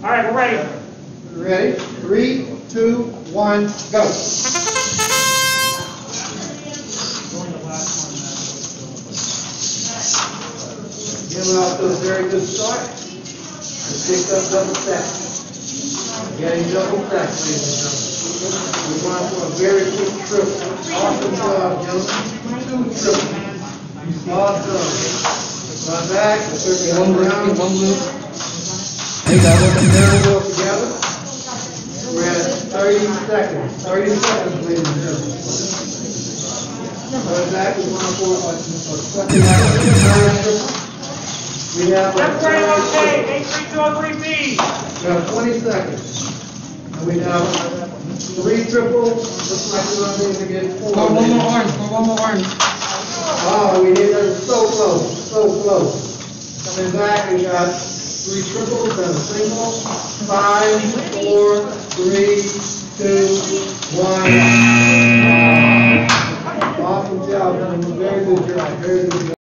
All right, we're ready. Ready? Three, two, one, go. Getting off to a very good start. Picked up double stack. Getting double stack, ladies and gentlemen. We're going for a very quick trip. Awesome job, gentlemen. Two triples. Awesome. Run back, one round. One loop. They got working very together. We're at thirty seconds, thirty seconds, ladies and gentlemen. Run back, we're going a, a second, third triple. We have a Left, right, third okay, triple. eight, three, two, oh, three, B. We have twenty seconds. And we have three triples, looks like we're gonna be able to get four. Go one more orange, go one more orange. Oh, we hit it so close, so close. Coming back, we got three triples and a single. Five, four, three, two, one. Awesome job. Very good job, very good job.